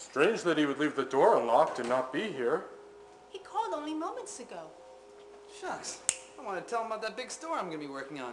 Strange that he would leave the door unlocked and not be here. He called only moments ago. Shucks. I want to tell him about that big store I'm going to be working on.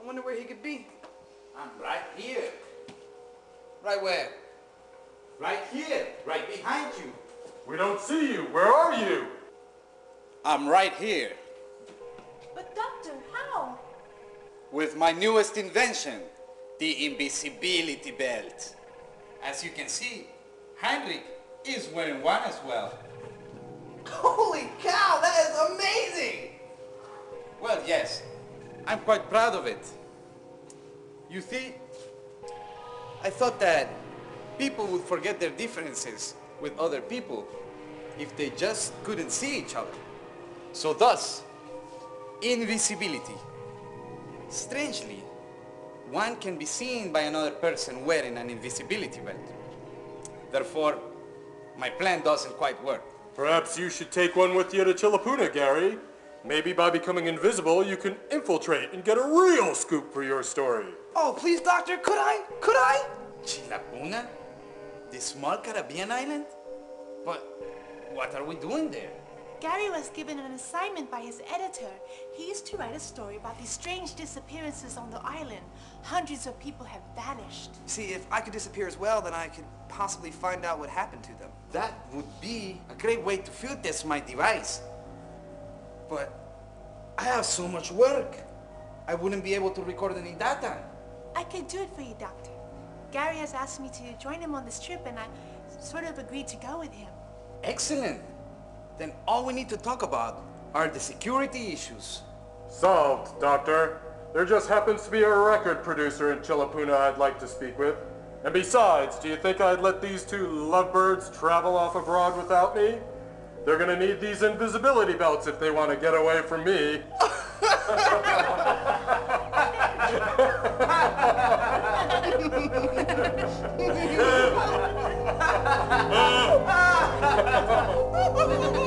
I wonder where he could be. I'm right here. Right where? Right here. Right behind you. We don't see you. Where are you? I'm right here. But doctor, how? With my newest invention, the invisibility belt. As you can see, Heinrich is wearing one as well. Holy cow, that is amazing! Well, yes, I'm quite proud of it. You see, I thought that people would forget their differences with other people if they just couldn't see each other. So thus, invisibility. Strangely, one can be seen by another person wearing an invisibility belt. Therefore, my plan doesn't quite work. Perhaps you should take one with you to Chilapuna, Gary. Maybe by becoming invisible, you can infiltrate and get a real scoop for your story. Oh, please, doctor, could I? Could I? Chilapuna? The small Caribbean island? But what are we doing there? Gary was given an assignment by his editor. He used to write a story about these strange disappearances on the island. Hundreds of people have vanished. See, if I could disappear as well, then I could possibly find out what happened to them. That would be a great way to field test my device. But I have so much work. I wouldn't be able to record any data. I can do it for you, doctor. Gary has asked me to join him on this trip and I sort of agreed to go with him. Excellent. Then all we need to talk about are the security issues. Solved, Doctor. There just happens to be a record producer in Chilapuna I'd like to speak with. And besides, do you think I'd let these two lovebirds travel off abroad without me? They're gonna need these invisibility belts if they want to get away from me.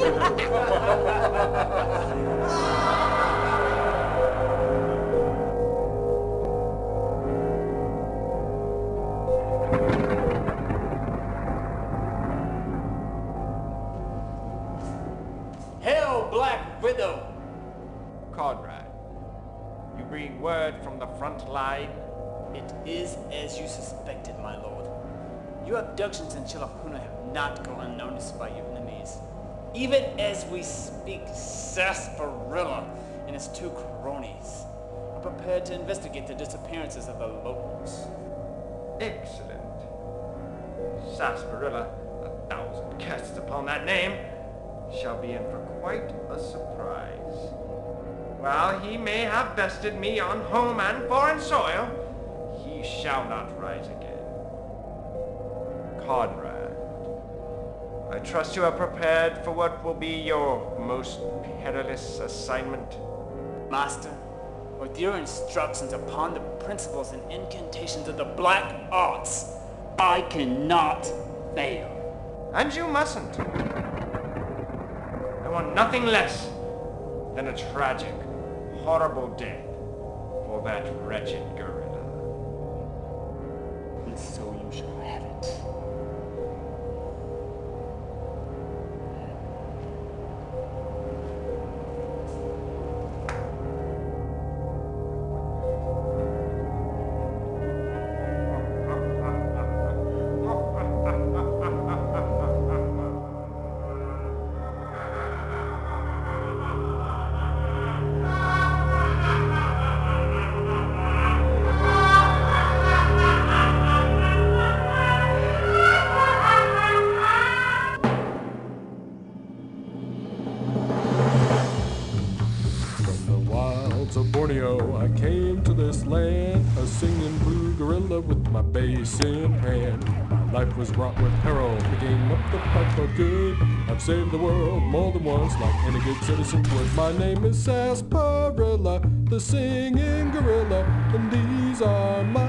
Hail, Black Widow! Conrad, you bring word from the front line? It is as you suspected, my lord. Your abductions in Chilapuna have not gone unnoticed by your enemies. Even as we speak, Sass Parilla and his two cronies are prepared to investigate the disappearances of the locals. Excellent. Sass Parilla, a thousand curses upon that name, shall be in for quite a surprise. While he may have bested me on home and foreign soil, he shall not rise again. Conrad, I trust you are prepared for what will be your most perilous assignment. Master, with your instructions upon the principles and incantations of the black arts, I cannot fail. And you mustn't. I want nothing less than a tragic, horrible death for that wretched gorilla. Borneo, I came to this land, a singing blue gorilla with my bass in hand. My life was wrought with peril, picking up the pipe for good. I've saved the world more than once, like any good citizen would. My name is Sass Parilla, the singing gorilla, and these are my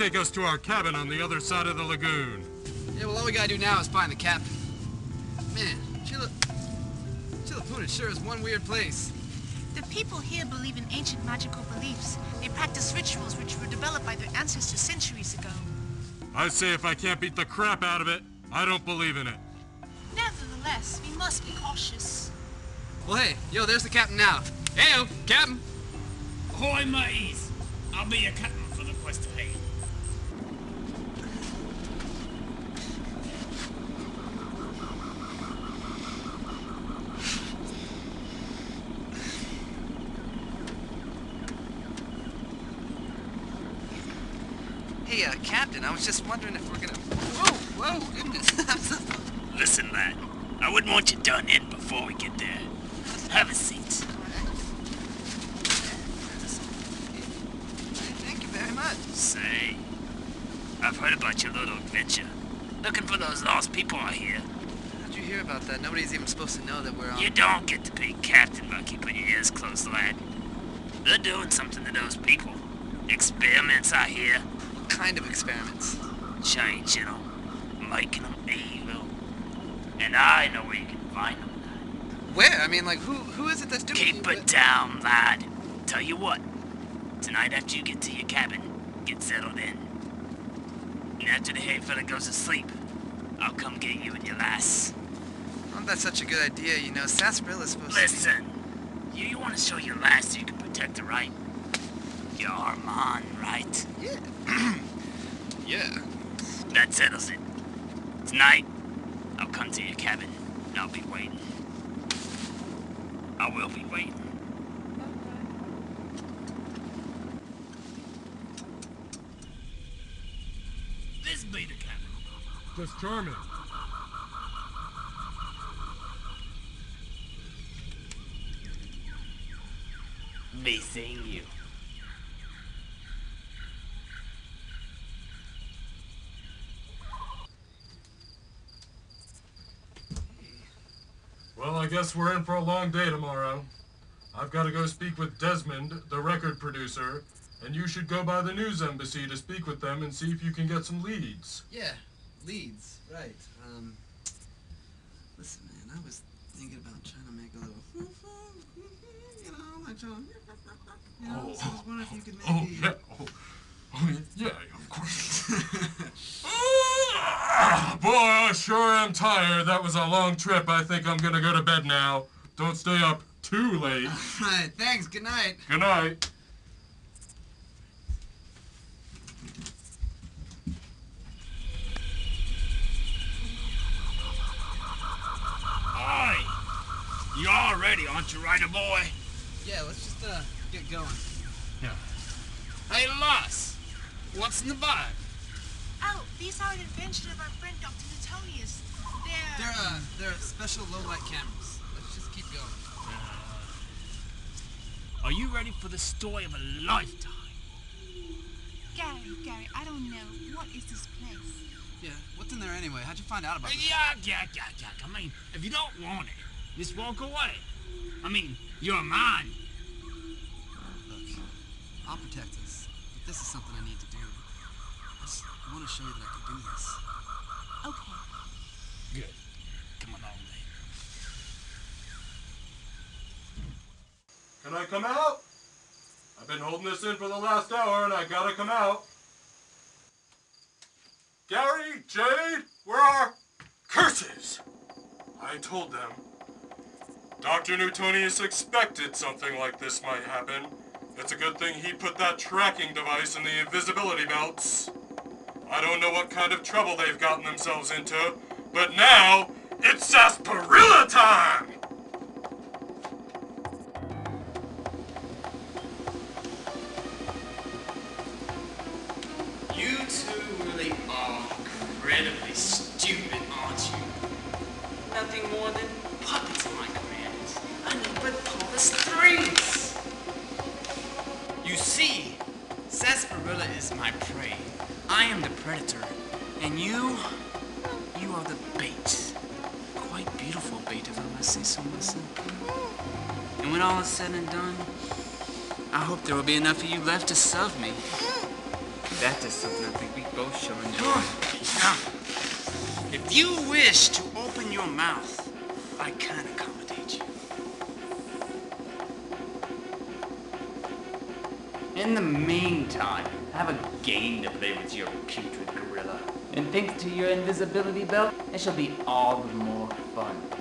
take us to our cabin on the other side of the lagoon. Yeah, well, all we gotta do now is find the captain. Man, Chilla... Chilapuna sure is one weird place. The people here believe in ancient magical beliefs. They practice rituals which were developed by their ancestors centuries ago. I say if I can't beat the crap out of it, I don't believe in it. Nevertheless, we must be cautious. Well, hey, yo, there's the captain now. Heyo, captain. Ahoy, mateys! I'll be your captain for the quest ahead. Hey, uh, captain, I was just wondering if we're gonna... Whoa, whoa, goodness. Listen, lad. I wouldn't want you done in before we get there. Have a seat. Thank you very much. Say, I've heard about your little adventure. Looking for those lost people out here. How'd you hear about that? Nobody's even supposed to know that we're on... You don't get to be captain by keeping your ears closed, lad. They're doing something to those people. Experiments out here. Kind of experiments? Changing them. Making them evil. And I know where you can find them. Where? I mean, like, who who is it that's doing Keep it down, lad. Tell you what. Tonight after you get to your cabin, get settled in. And after the hay fella goes to sleep, I'll come get you and your lass. Not that such a good idea, you know. Sass Parilla's supposed Listen, you, you want to show your lass so you can protect her, right? You're Armand, right? Yeah. yeah. That settles it. Tonight, I'll come to your cabin, and I'll be waiting. I will be waiting. This be the cabin. Just charming. Be seeing you. Guess we're in for a long day tomorrow. I've got to go speak with Desmond, the record producer, and you should go by the news embassy to speak with them and see if you can get some leads. Yeah. Leads. Right. Um... Listen, man, I was thinking about trying to make a little... You know, like trying. You know, so I was wondering if you could Oh, maybe... yeah. Oh, oh yeah, yeah, of course. Ah, Boy, I sure am tired. That was a long trip. I think I'm gonna go to bed now. Don't stay up too late. right, thanks. Good night. Good night. Oi! You all ready, aren't you, Ryder boy? Yeah, let's just, uh, get going. Yeah. Hey, Loss! What's in the bag? These are an invention of our friend Dr. Newtonius. They're... They're, uh, they're special low-light cameras. Let's just keep going. Are you ready for the story of a lifetime? Gary, Gary, I don't know. What is this place? Yeah, what's in there anyway? How'd you find out about it? Yeah, yeah, yeah, yeah. I mean, if you don't want it, just walk away. I mean, you're mine. Look, I'll protect us. But this is something I need to do. I want to show you that I can do this. Okay. Good. Come along, then. Can I come out? I've been holding this in for the last hour and I gotta come out. Gary, Jade, where are curses? I told them. Dr. Newtonius expected something like this might happen. It's a good thing he put that tracking device in the invisibility belts. I don't know what kind of trouble they've gotten themselves into, but now it's Sass Parilla time! You two really are incredibly stupid, all is said and done, I hope there will be enough of you left to serve me. That is something I think we both shall enjoy. Oh, now, if you wish to open your mouth, I can accommodate you. In the meantime, have a game to play with your putrid gorilla. And thanks to your invisibility belt, it shall be all the more fun.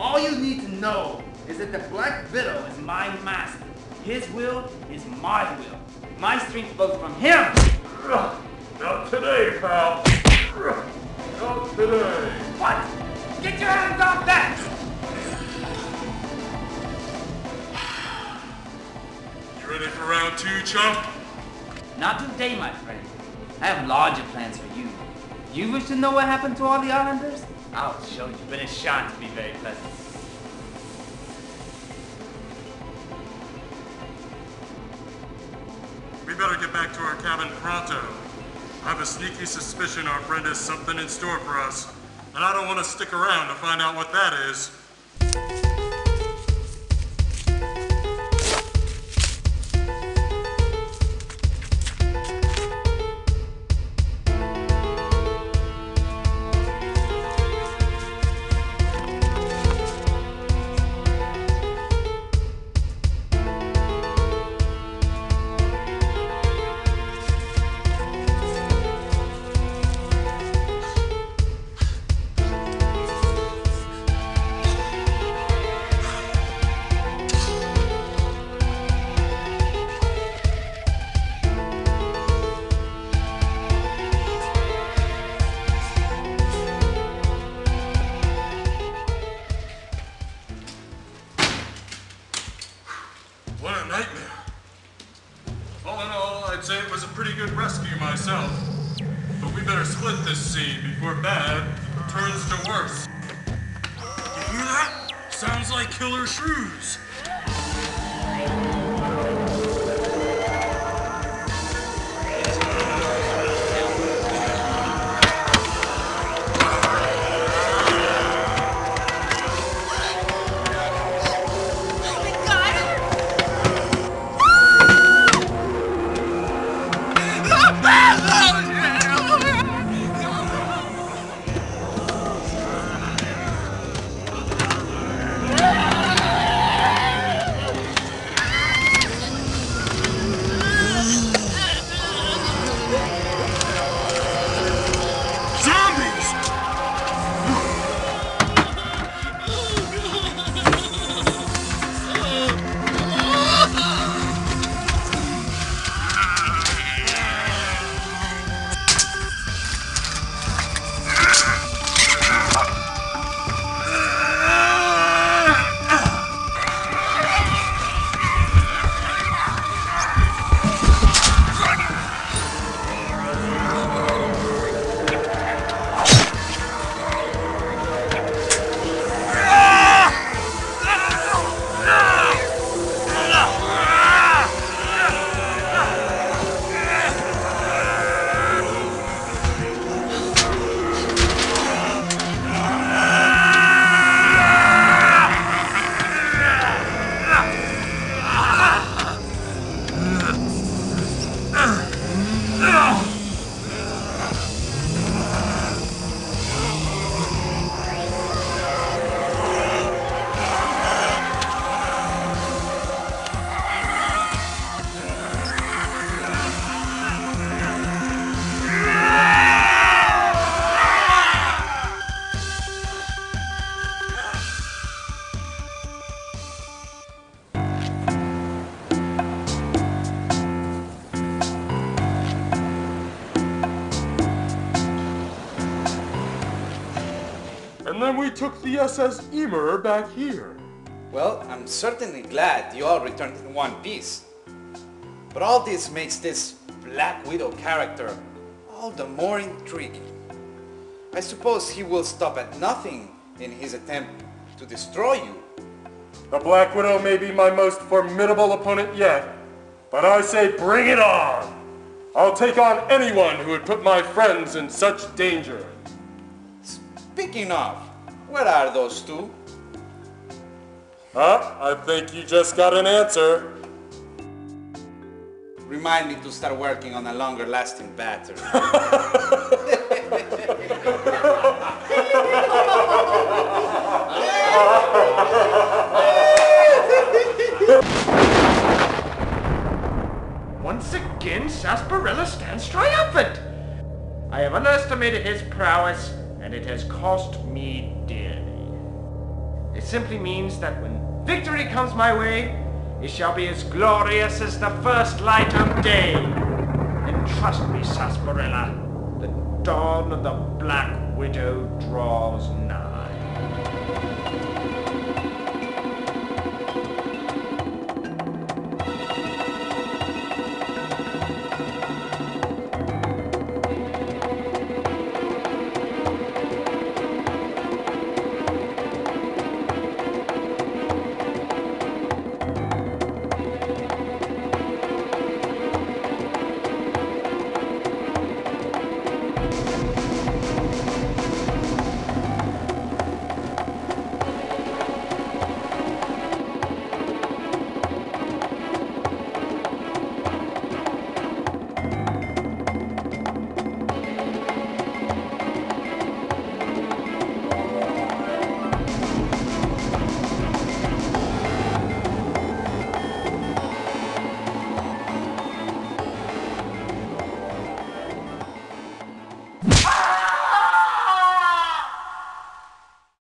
All you need to know is that the Black Widow is my master. His will is my will. My strength flows from him. Not today, pal. Not today. What? Get your hands off that! You ready for round two, chump? Not today, my friend. I have larger plans for you. You wish to know what happened to all the islanders? I'll show you, but it shan't be very pleasant. We better get back to our cabin pronto. I have a sneaky suspicion our friend has something in store for us, and I don't want to stick around to find out what that is. Bad turns to worse. You hear that? Sounds like killer shrews. And then we took the SS Emer back here. Well, I'm certainly glad you all returned in one piece. But all this makes this Black Widow character all the more intriguing. I suppose he will stop at nothing in his attempt to destroy you. The Black Widow may be my most formidable opponent yet, but I say bring it on! I'll take on anyone who would put my friends in such danger. Speaking of, where are those two? Huh? I think you just got an answer. Remind me to start working on a longer lasting battery. Once again, Sass Parilla stands triumphant. I have underestimated his prowess, and it has cost me dearly. It simply means that when victory comes my way, it shall be as glorious as the first light of day. And trust me, Sass Parilla, the dawn of the Black Widow draws nigh.